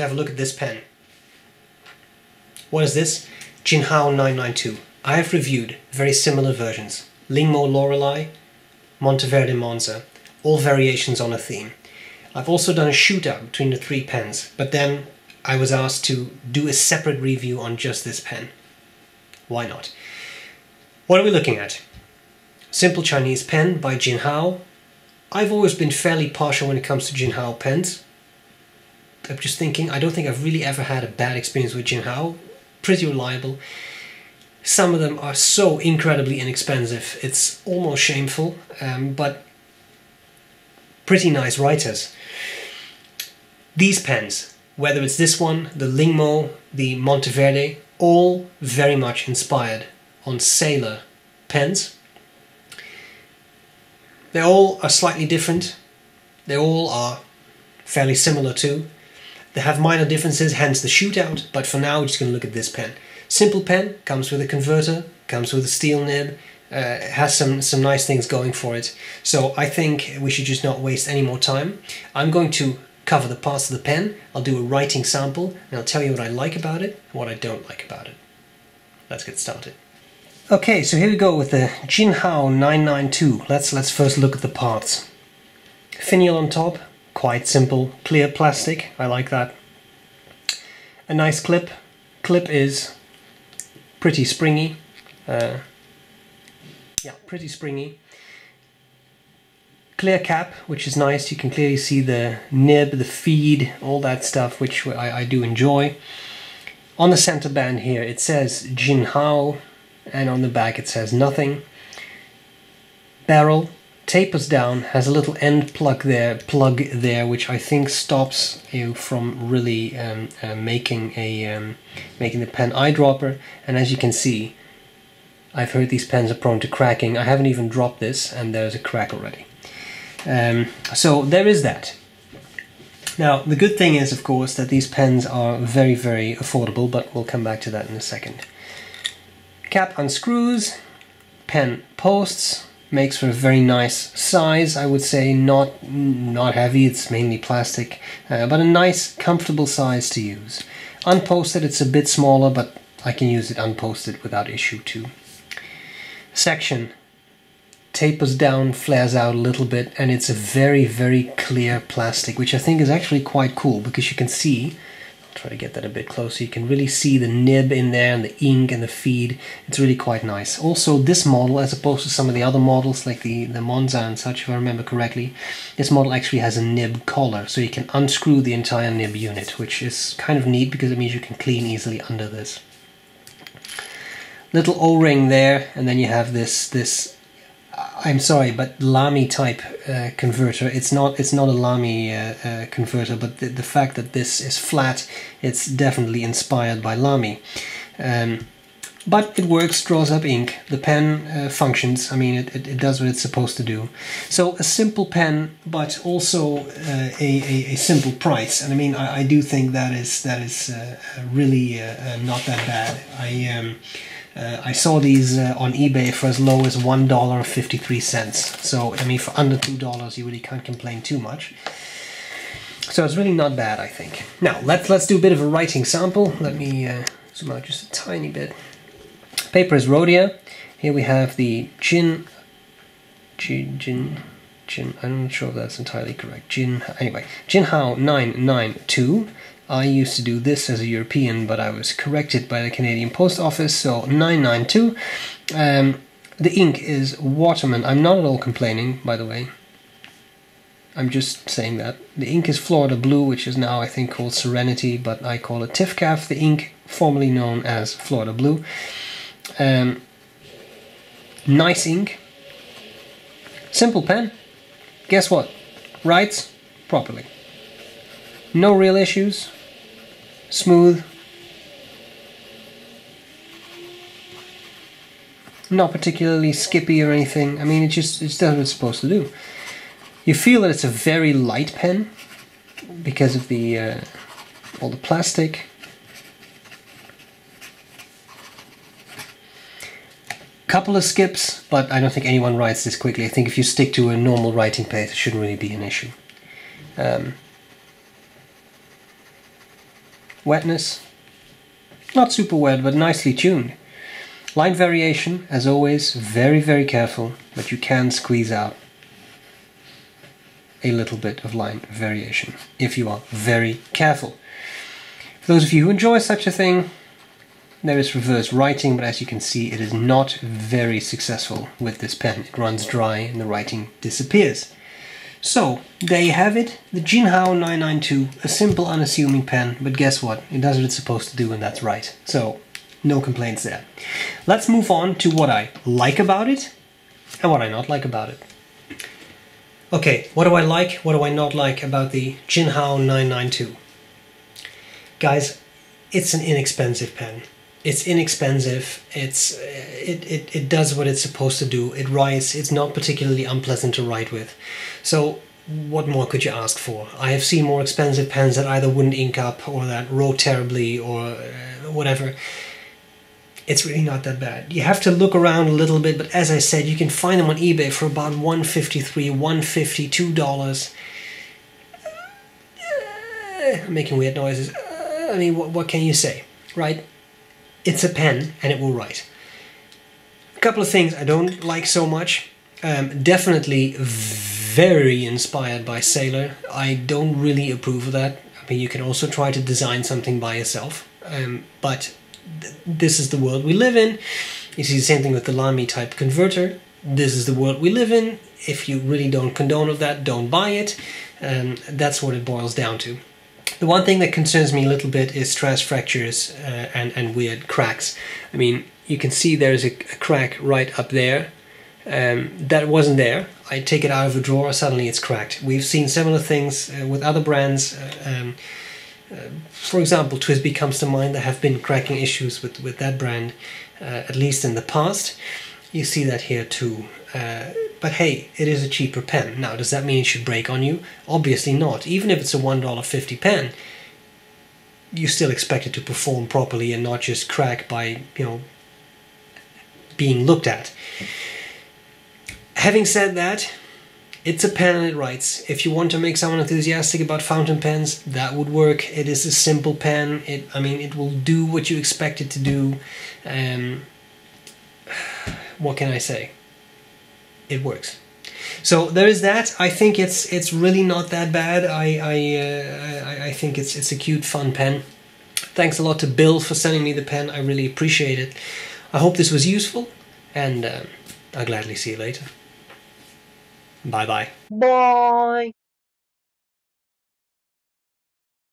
to have a look at this pen. What is this? Jinhao 992. I have reviewed very similar versions. Lingmo Lorelei, Monteverde Monza, all variations on a theme. I've also done a shootout between the three pens, but then I was asked to do a separate review on just this pen. Why not? What are we looking at? Simple Chinese pen by Jinhao. I've always been fairly partial when it comes to Jinhao pens. I'm just thinking, I don't think I've really ever had a bad experience with Jinhao. Pretty reliable. Some of them are so incredibly inexpensive, it's almost shameful, um, but pretty nice writers. These pens, whether it's this one, the Lingmo, the Monteverde, all very much inspired on Sailor pens. They all are slightly different. They all are fairly similar too. They have minor differences, hence the shootout, but for now we're just going to look at this pen. Simple pen, comes with a converter, comes with a steel nib, uh, has some, some nice things going for it. So I think we should just not waste any more time. I'm going to cover the parts of the pen, I'll do a writing sample, and I'll tell you what I like about it and what I don't like about it. Let's get started. Okay, so here we go with the Jinhao 992. Let's, let's first look at the parts. Finial on top, quite simple, clear plastic, I like that. A nice clip. Clip is pretty springy. Uh, yeah, pretty springy. Clear cap, which is nice. You can clearly see the nib, the feed, all that stuff, which I, I do enjoy. On the center band here, it says Jinhao, and on the back it says nothing. Barrel tapers down, has a little end plug there, plug there, which I think stops you from really um, uh, making a um, making the pen eyedropper. And as you can see, I've heard these pens are prone to cracking. I haven't even dropped this, and there's a crack already. Um, so there is that. Now, the good thing is, of course, that these pens are very, very affordable, but we'll come back to that in a second. Cap unscrews, pen posts, makes for a very nice size I would say. Not not heavy it's mainly plastic uh, but a nice comfortable size to use. Unposted it's a bit smaller but I can use it unposted without issue too. Section. Tapers down flares out a little bit and it's a very very clear plastic which I think is actually quite cool because you can see try to get that a bit closer. You can really see the nib in there and the ink and the feed. It's really quite nice. Also, this model, as opposed to some of the other models like the, the Monza and such, if I remember correctly, this model actually has a nib collar, so you can unscrew the entire nib unit, which is kind of neat because it means you can clean easily under this. Little O-ring there, and then you have this this I'm sorry, but Lamy type uh, converter. It's not. It's not a Lamy uh, uh, converter, but the, the fact that this is flat, it's definitely inspired by Lamy. Um, but it works, draws up ink. The pen uh, functions. I mean, it, it, it, does what it's supposed to do. So a simple pen, but also uh, a, a, a, simple price. And I mean, I, I do think that is that is really not that bad. I. Um, uh, I saw these uh, on eBay for as low as $1.53. So, I mean, for under $2, you really can't complain too much. So it's really not bad, I think. Now, let's, let's do a bit of a writing sample. Let me uh, zoom out just a tiny bit. Paper is Rhodia. Here we have the Jin... Jin... Jin... Jin... I'm not sure if that's entirely correct. Jin... Anyway, Jinhao 992. I used to do this as a European, but I was corrected by the Canadian Post Office, so 992. Um, the ink is Waterman. I'm not at all complaining, by the way. I'm just saying that. The ink is Florida Blue, which is now I think called Serenity, but I call it Tifcaf, the ink formerly known as Florida Blue. Um, nice ink. Simple pen. Guess what? Writes properly. No real issues smooth. Not particularly skippy or anything. I mean, it just, it does what it's supposed to do. You feel that it's a very light pen because of the uh, all the plastic. Couple of skips, but I don't think anyone writes this quickly. I think if you stick to a normal writing pace, it shouldn't really be an issue. Um, wetness, not super wet, but nicely tuned. Line variation, as always, very, very careful, but you can squeeze out a little bit of line variation if you are very careful. For those of you who enjoy such a thing, there is reverse writing, but as you can see, it is not very successful with this pen. It runs dry and the writing disappears. So, there you have it, the Jinhao 992, a simple unassuming pen, but guess what, it does what it's supposed to do and that's right. So, no complaints there. Let's move on to what I like about it and what I not like about it. Okay, what do I like, what do I not like about the Jinhao 992? Guys, it's an inexpensive pen it's inexpensive it's it, it, it does what it's supposed to do it writes it's not particularly unpleasant to write with. So what more could you ask for? I have seen more expensive pens that either wouldn't ink up or that wrote terribly or uh, whatever. It's really not that bad. You have to look around a little bit but as i said you can find them on ebay for about 153 152 dollars. Uh, making weird noises. Uh, i mean what, what can you say right it's a pen and it will write. A couple of things I don't like so much. Um, definitely very inspired by Sailor. I don't really approve of that. I mean, you can also try to design something by yourself, um, but th this is the world we live in. You see the same thing with the Lamy type converter. This is the world we live in. If you really don't condone of that, don't buy it. Um, that's what it boils down to. The one thing that concerns me a little bit is stress fractures uh, and, and weird cracks. I mean, you can see there's a, a crack right up there. Um, that wasn't there. I take it out of a drawer, suddenly it's cracked. We've seen similar things uh, with other brands. Uh, um, uh, for example, TWSBI comes to mind. There have been cracking issues with, with that brand, uh, at least in the past. You see that here too. Uh, but hey, it is a cheaper pen. Now, does that mean it should break on you? Obviously not. Even if it's a $1.50 pen, you still expect it to perform properly and not just crack by, you know, being looked at. Having said that, it's a pen and it writes. If you want to make someone enthusiastic about fountain pens, that would work. It is a simple pen. It, I mean, it will do what you expect it to do. Um, what can I say? it works. So there is that. I think it's it's really not that bad. I I, uh, I, I think it's it's a cute, fun pen. Thanks a lot to Bill for sending me the pen. I really appreciate it. I hope this was useful, and uh, I'll gladly see you later. Bye bye. Bye.